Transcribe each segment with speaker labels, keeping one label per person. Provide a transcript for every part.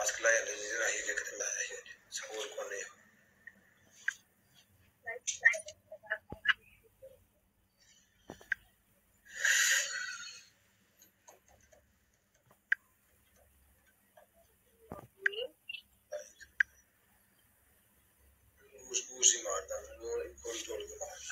Speaker 1: mask layan da zira yi da kan layan yi sabuwar kwanan yau. Uzi Mardan, Lord, Lord, Lord, Lord.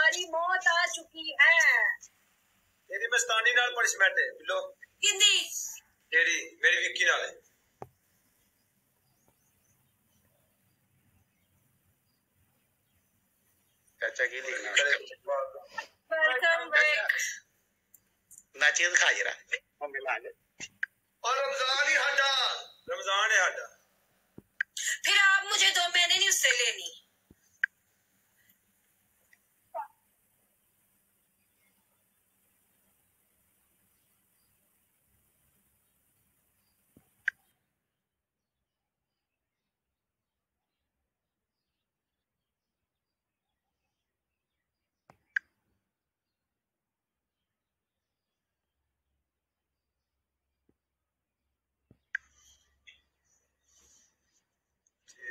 Speaker 2: तुम्हारी मौत आ चुकी है।
Speaker 1: तेरी मस्तानी नाल पनिशमेंट है बिल्लो।
Speaker 2: किंदी
Speaker 1: तेरी मेरी विक्की नाल है।
Speaker 3: चाचा की लिखना
Speaker 2: वेलकम बैक
Speaker 3: ना चीज़ खा जरा मम्मी ला ले
Speaker 1: और रमज़ान ही हटा रमज़ान है हटा
Speaker 2: फिर आप मुझे दो महीने नहीं उससे लेनी।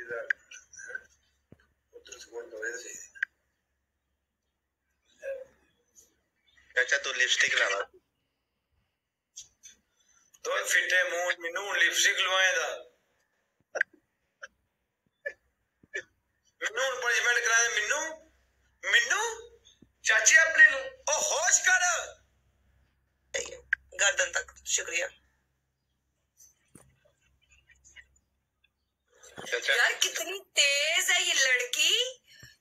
Speaker 1: sociedad. Otro segundo ese. अपने
Speaker 4: गर्दन तक शुक्रिया
Speaker 2: यार कितनी तेज है ये लड़की।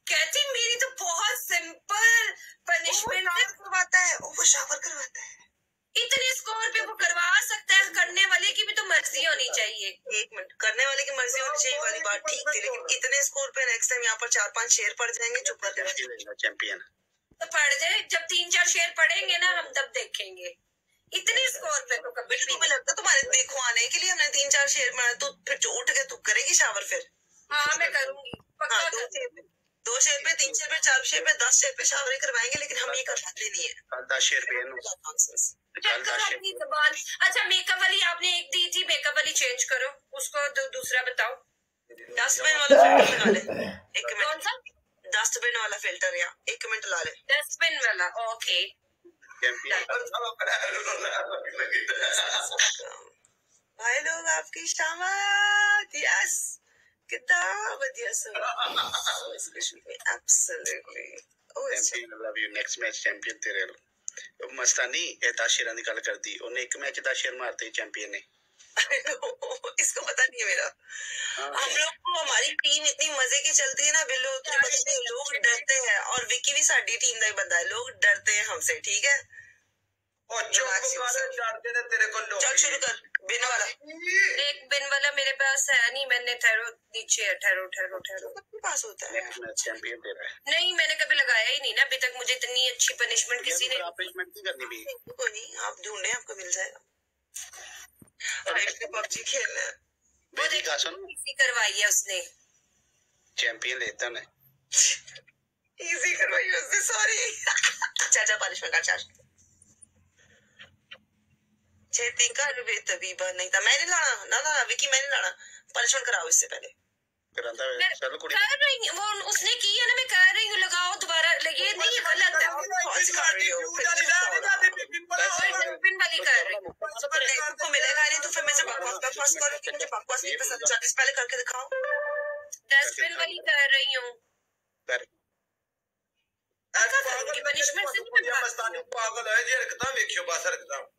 Speaker 2: कहती मेरी तो बहुत सिंपल पनिशमेंट
Speaker 4: करवाता है। वो शावर करवाता है।
Speaker 2: इतने स्कोर पे वो करवा सकता है करने वाले की भी तो मर्ज़ी होनी चाहिए।
Speaker 4: एक मिनट करने वाले की मर्ज़ी होनी चाहिए वाली बात ठीक थी लेकिन इतने स्कोर पे नेक्स्ट टाइम यहाँ पर चार पाँच शेर पड़ जाएँगे चुप कर
Speaker 3: चैंपियन
Speaker 2: तो पढ़ जाए जब तीन चार शेर पढ़ेंगे ना हम तब देखेंगे। इतने स्कोर पे तो कभी
Speaker 4: भी लगता तुम्हारे देखो आने शेयर मारा तू फिर उठ के तू करेगी शावर फिर?
Speaker 2: हाँ मैं करूँगी। पक्का
Speaker 4: हाँ, दो शेर दो शेर पे तीन शेर पे चार शेर पे दस शेर पे शावर करवाएँगे लेकिन हम ये करवाते नहीं है।
Speaker 3: दस शेर
Speaker 2: पे अच्छा मेकअप वाली आपने एक दी थी मेकअप वाली चेंज करो। उसको दूसरा बताओ।
Speaker 4: डस्टबिन वाला फ़िल्टर लगा ले। एक मिनट।
Speaker 2: कौन सा?
Speaker 4: डस्टबिन वाला फ़िल्टर या। एक मिनट ला ले।
Speaker 2: डस्टबिन वाला ओके
Speaker 4: भाई लोग आपकी शामत यस कितना बढ़िया सब absolutely oh
Speaker 3: champion love you next match champion ਤੇਰੇ ਨਾਲ ਉਹ ਮਸਤਾਨੀ ਇਹ 10 ਸ਼ੇਰਾਂ ਦੀ ਗੱਲ ਕਰਦੀ ਉਹਨੇ ਇੱਕ ਮੈਚ 10 ਸ਼ੇਰ ਮਾਰਤੇ ਚੈਂਪੀਅਨ ਨੇ
Speaker 4: इसको पता नहीं है मेरा हम लोग को हमारी टीम इतनी मजे की चलती है ना बिल्लो तुझे पता नहीं लोग डरते हैं और विकी भी साडी टीम का ही बंदा है लोग डरते हैं हमसे ठीक है चल शुरू कर बिन वाला
Speaker 2: एक बिन वाला मेरे पास है नहीं मैंने ठहरो नीचे ठहरो ठहरो ठहरो।
Speaker 4: पास होता है।
Speaker 3: है।
Speaker 2: नहीं मैंने कभी लगाया ही नहीं ना अभी तक मुझे इतनी अच्छी पनिशमेंट किसी ने
Speaker 3: करनी भी
Speaker 4: कोई नहीं आप ढूंढे आपको मिल जाएगा। पबजी खेलना
Speaker 2: किसी करवाई है उसने।
Speaker 3: चैंपियन लेता ने
Speaker 4: इजी करवाई उसने सॉरी चाचा पनिशमेंट का छेती कर वे तबीबा नहीं था। मैंने लाना ना ना विकी मैंने लाना। पनिशमेंट कराओ इससे पहले।
Speaker 3: चल कुड़ी
Speaker 2: कर रही वो उसने की है ना मैं कर रही हूँ लगाओ दोबारा ये नहीं ये गलत है।
Speaker 4: हो? फिर
Speaker 2: वाली कर रही हूँ
Speaker 4: को मिलेगा नहीं तो फिर मैं से बकवास बकवास करो कि मुझे बकवास नहीं पसंद चालीस पहले करके दिखाओ।
Speaker 2: डस्टबिन वाली कर रही हूँ। से नहीं मैं
Speaker 1: मस्तानी पागल है जी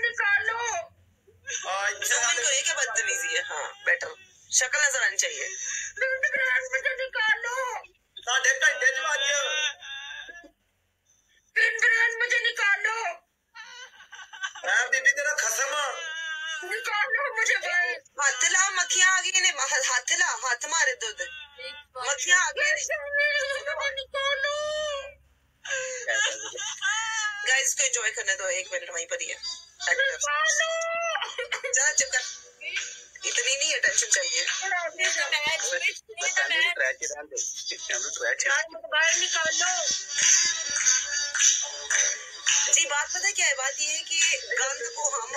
Speaker 1: है
Speaker 4: बेटर शक्ल नज़र आनी चाहिए।
Speaker 2: मुझे निकालो
Speaker 1: साढ़े घंटे च वज
Speaker 2: मुझे निकालो
Speaker 1: मैं बीबी तेरा खसम हाँ।
Speaker 2: निकालो मुझे भाई
Speaker 4: ला मक्खियाँ आ गई ने हथ ला हथ मारे दुध। मक्खियाँ आ गई
Speaker 2: निकालो
Speaker 4: गाइस को एंजॉय करने दो एक मिनट वहीं पर ही है। जरा चुप कर। इतनी नहीं अटेंशन चाहिए। जी बात पता क्या है? बात ये है कि गंद को हम